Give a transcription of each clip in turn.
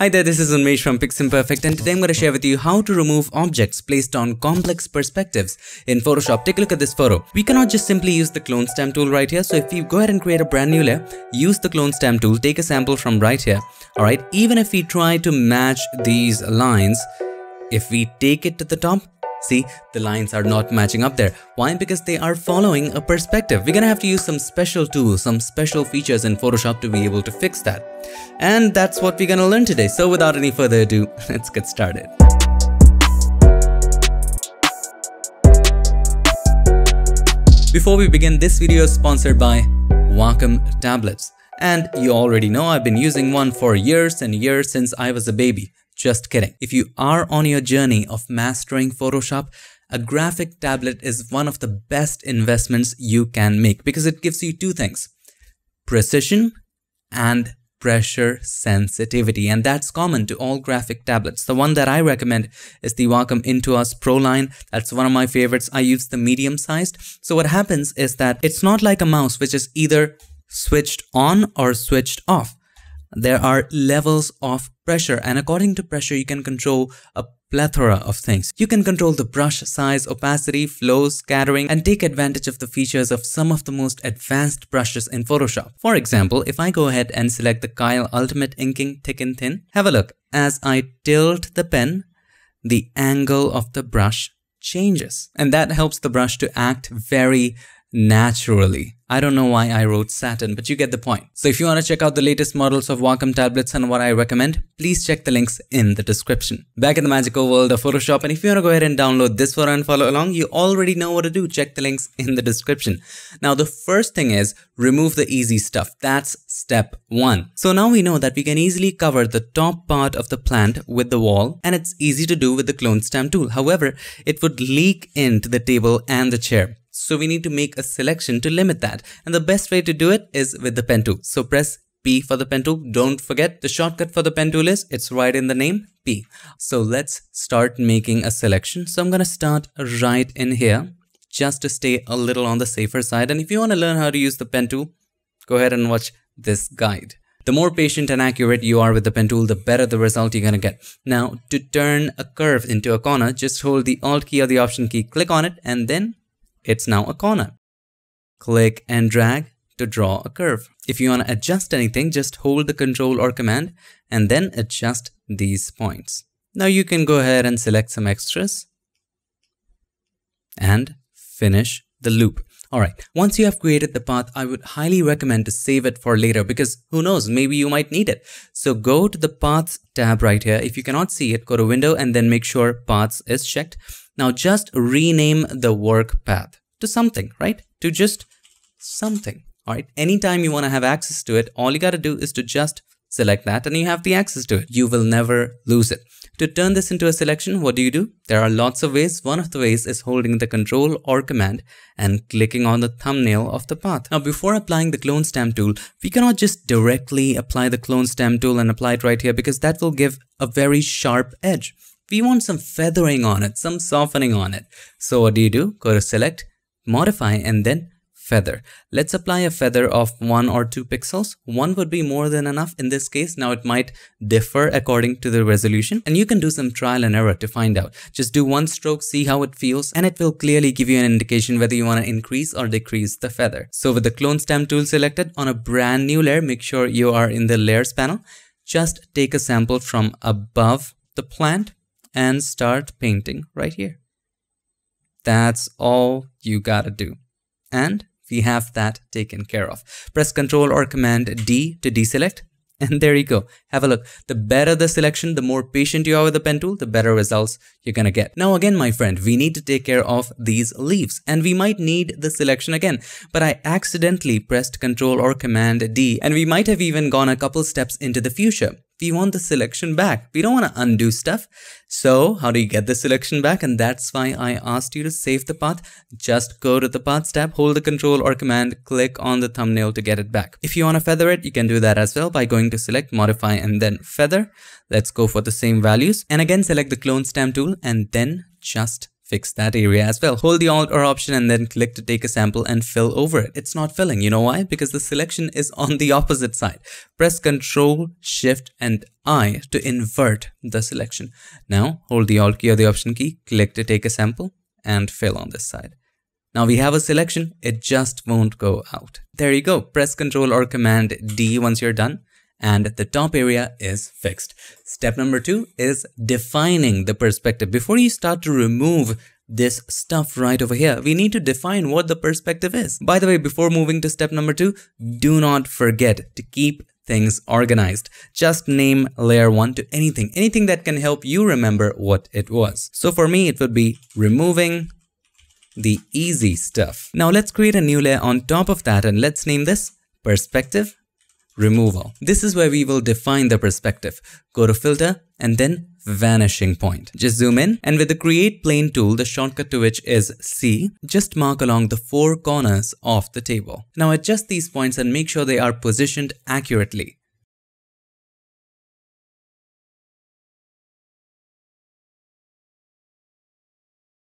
Hi there, this is Unmesh from Piximperfect and today I'm going to share with you how to remove objects placed on complex perspectives in Photoshop. Take a look at this photo. We cannot just simply use the clone stamp tool right here. So if you go ahead and create a brand new layer, use the clone stamp tool, take a sample from right here. Alright, even if we try to match these lines, if we take it to the top, See, the lines are not matching up there. Why? Because they are following a perspective. We're gonna have to use some special tools, some special features in Photoshop to be able to fix that. And that's what we're gonna learn today. So without any further ado, let's get started. Before we begin, this video is sponsored by Wacom Tablets. And you already know I've been using one for years and years since I was a baby. Just kidding. If you are on your journey of mastering Photoshop, a graphic tablet is one of the best investments you can make because it gives you two things, precision and pressure sensitivity and that's common to all graphic tablets. The one that I recommend is the Wacom Intuos Pro line. That's one of my favorites. I use the medium sized. So what happens is that it's not like a mouse which is either switched on or switched off there are levels of pressure and according to pressure you can control a plethora of things. You can control the brush size, opacity, flow, scattering and take advantage of the features of some of the most advanced brushes in Photoshop. For example, if I go ahead and select the Kyle Ultimate Inking Thick and Thin, have a look. As I tilt the pen, the angle of the brush changes and that helps the brush to act very naturally. I don't know why I wrote Saturn, but you get the point. So if you want to check out the latest models of Wacom tablets and what I recommend, please check the links in the description. Back in the magical world of Photoshop, and if you want to go ahead and download this photo and follow along, you already know what to do. Check the links in the description. Now, the first thing is remove the easy stuff. That's step one. So now we know that we can easily cover the top part of the plant with the wall, and it's easy to do with the clone stamp tool. However, it would leak into the table and the chair. So we need to make a selection to limit that. And the best way to do it is with the pen tool. So press P for the pen tool. Don't forget the shortcut for the pen tool is, it's right in the name, P. So let's start making a selection. So I'm going to start right in here just to stay a little on the safer side. And if you want to learn how to use the pen tool, go ahead and watch this guide. The more patient and accurate you are with the pen tool, the better the result you're gonna get. Now, to turn a curve into a corner, just hold the Alt key or the Option key, click on it, and then it's now a corner. Click and drag to draw a curve. If you want to adjust anything, just hold the control or command and then adjust these points. Now you can go ahead and select some extras and finish the loop. Alright, once you have created the path, I would highly recommend to save it for later because who knows, maybe you might need it. So go to the Paths tab right here. If you cannot see it, go to Window and then make sure Paths is checked. Now just rename the work path to something, right? To just something, all right? Anytime you want to have access to it, all you got to do is to just select that and you have the access to it. You will never lose it. To turn this into a selection, what do you do? There are lots of ways. One of the ways is holding the control or command and clicking on the thumbnail of the path. Now, before applying the clone stamp tool, we cannot just directly apply the clone stamp tool and apply it right here because that will give a very sharp edge. We want some feathering on it, some softening on it. So what do you do? Go to select, modify and then feather. Let's apply a feather of one or two pixels. One would be more than enough in this case. Now it might differ according to the resolution and you can do some trial and error to find out. Just do one stroke, see how it feels and it will clearly give you an indication whether you want to increase or decrease the feather. So with the clone stamp tool selected on a brand new layer, make sure you are in the layers panel. Just take a sample from above the plant and start painting right here. That's all you gotta do. And we have that taken care of. Press Ctrl or Command D to deselect. And there you go. Have a look. The better the selection, the more patient you are with the pen tool, the better results you're gonna get. Now again, my friend, we need to take care of these leaves and we might need the selection again, but I accidentally pressed Ctrl or Command D and we might have even gone a couple steps into the future we want the selection back. We don't want to undo stuff. So how do you get the selection back? And that's why I asked you to save the path. Just go to the paths tab, hold the control or command, click on the thumbnail to get it back. If you want to feather it, you can do that as well by going to select, modify and then feather. Let's go for the same values. And again, select the clone stamp tool and then just fix that area as well. Hold the Alt or Option and then click to take a sample and fill over it. It's not filling. You know why? Because the selection is on the opposite side. Press Ctrl, Shift and I to invert the selection. Now hold the Alt key or the Option key, click to take a sample and fill on this side. Now we have a selection, it just won't go out. There you go. Press Ctrl or Command D once you're done and the top area is fixed. Step number two is defining the perspective. Before you start to remove this stuff right over here, we need to define what the perspective is. By the way, before moving to step number two, do not forget to keep things organized. Just name layer 1 to anything, anything that can help you remember what it was. So for me, it would be removing the easy stuff. Now let's create a new layer on top of that and let's name this perspective removal. This is where we will define the perspective. Go to filter and then vanishing point. Just zoom in and with the create plane tool, the shortcut to which is C, just mark along the four corners of the table. Now adjust these points and make sure they are positioned accurately.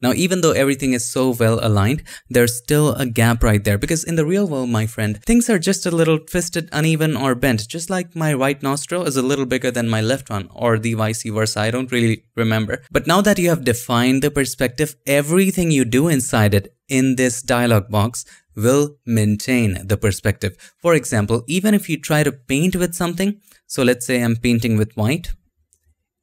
Now, even though everything is so well aligned, there's still a gap right there because in the real world, my friend, things are just a little twisted, uneven or bent, just like my right nostril is a little bigger than my left one or the vice versa. I don't really remember. But now that you have defined the perspective, everything you do inside it in this dialog box will maintain the perspective. For example, even if you try to paint with something, so let's say I'm painting with white,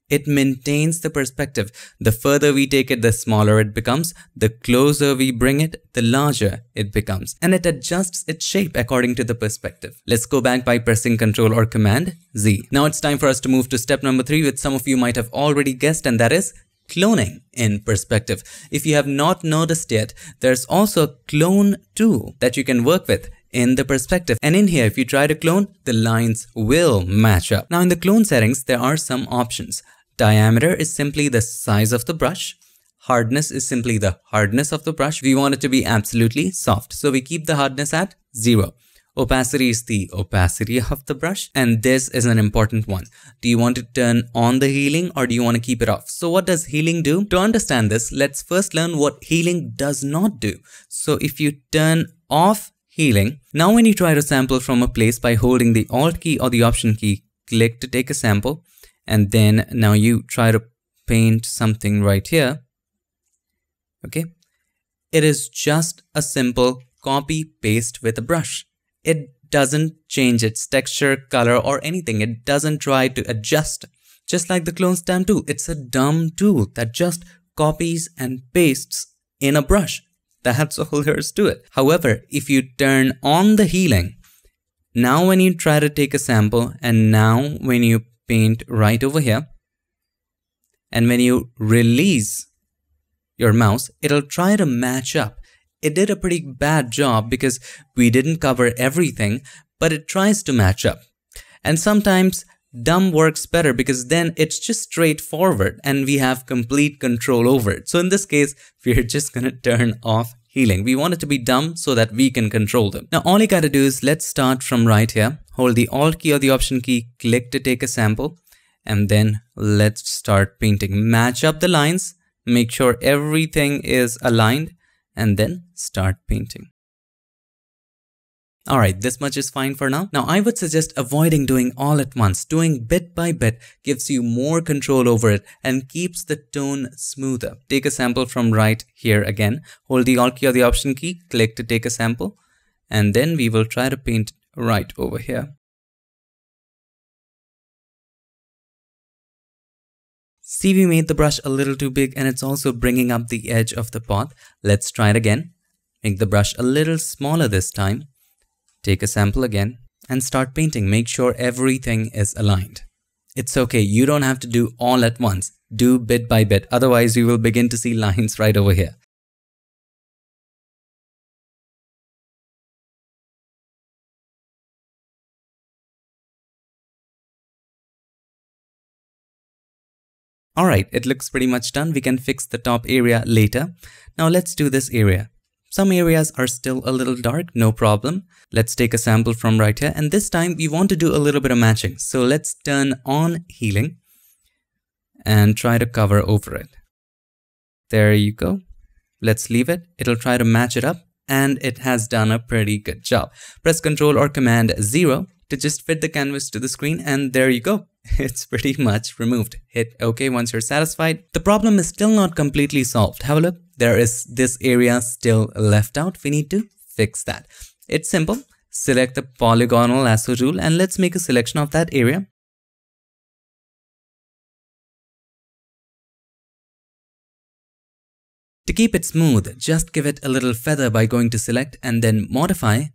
it maintains the perspective. The further we take it, the smaller it becomes. The closer we bring it, the larger it becomes. And it adjusts its shape according to the perspective. Let's go back by pressing Ctrl or Command Z. Now it's time for us to move to step number three, which some of you might have already guessed, and that is cloning in perspective. If you have not noticed yet, there's also a clone tool that you can work with in the perspective. And in here, if you try to clone, the lines will match up. Now in the clone settings, there are some options. Diameter is simply the size of the brush. Hardness is simply the hardness of the brush. We want it to be absolutely soft. So we keep the hardness at zero. Opacity is the opacity of the brush and this is an important one. Do you want to turn on the healing or do you want to keep it off? So what does healing do? To understand this, let's first learn what healing does not do. So if you turn off healing, now when you try to sample from a place by holding the Alt key or the Option key, click to take a sample and then now you try to paint something right here okay? It is just a simple copy paste with a brush. It doesn't change its texture color or anything. It doesn't try to adjust. Just like the clone stamp tool. It's a dumb tool that just copies and pastes in a brush. That's all there is to it. However if you turn on the healing now when you try to take a sample and now when you paint right over here. And when you release your mouse, it'll try to match up. It did a pretty bad job because we didn't cover everything, but it tries to match up. And sometimes dumb works better because then it's just straightforward and we have complete control over it. So in this case, we're just gonna turn off healing. We want it to be dumb so that we can control them. Now all you gotta do is let's start from right here hold the Alt key or the Option key, click to take a sample, and then let's start painting. Match up the lines, make sure everything is aligned, and then start painting. Alright, this much is fine for now. Now I would suggest avoiding doing all at once. Doing bit by bit gives you more control over it and keeps the tone smoother. Take a sample from right here again. Hold the Alt key or the Option key, click to take a sample, and then we will try to paint right over here. See we made the brush a little too big and it's also bringing up the edge of the path. Let's try it again. Make the brush a little smaller this time. Take a sample again and start painting. Make sure everything is aligned. It's okay, you don't have to do all at once. Do bit by bit, otherwise you will begin to see lines right over here. Alright, it looks pretty much done. We can fix the top area later. Now let's do this area. Some areas are still a little dark, no problem. Let's take a sample from right here and this time we want to do a little bit of matching. So let's turn on healing and try to cover over it. There you go. Let's leave it. It'll try to match it up and it has done a pretty good job. Press Ctrl or Command 0 to just fit the canvas to the screen and there you go. It's pretty much removed. Hit OK once you're satisfied. The problem is still not completely solved. Have a look. There is this area still left out. We need to fix that. It's simple. Select the polygonal lasso tool and let's make a selection of that area. To keep it smooth, just give it a little feather by going to select and then modify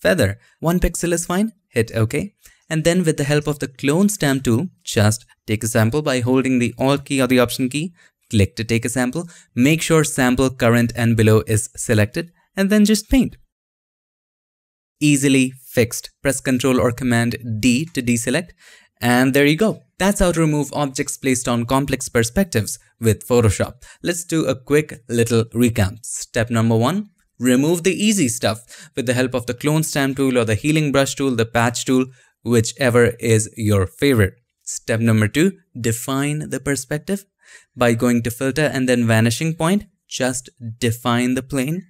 feather. One pixel is fine, hit OK. And then with the help of the clone stamp tool, just take a sample by holding the Alt key or the Option key, click to take a sample, make sure sample current and below is selected, and then just paint. Easily fixed. Press Ctrl or Command D to deselect, and there you go. That's how to remove objects placed on complex perspectives with Photoshop. Let's do a quick little recap. Step number one, remove the easy stuff with the help of the clone stamp tool or the healing brush tool, the patch tool, whichever is your favorite. Step number two, define the perspective by going to filter and then vanishing point. Just define the plane.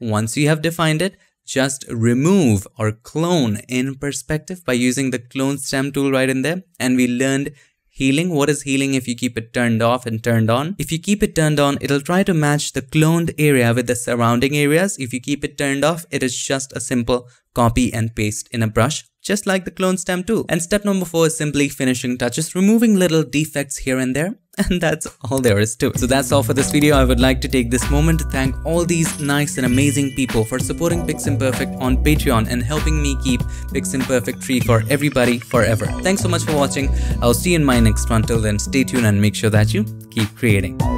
Once you have defined it, just remove or clone in perspective by using the clone stamp tool right in there. And we learned healing. What is healing if you keep it turned off and turned on? If you keep it turned on, it'll try to match the cloned area with the surrounding areas. If you keep it turned off, it is just a simple copy and paste in a brush just like the clone stamp tool. And step number four is simply finishing touches, removing little defects here and there. And that's all there is to it. So that's all for this video. I would like to take this moment to thank all these nice and amazing people for supporting Piximperfect on Patreon and helping me keep Piximperfect free for everybody forever. Thanks so much for watching. I'll see you in my next one. Till then, stay tuned and make sure that you keep creating.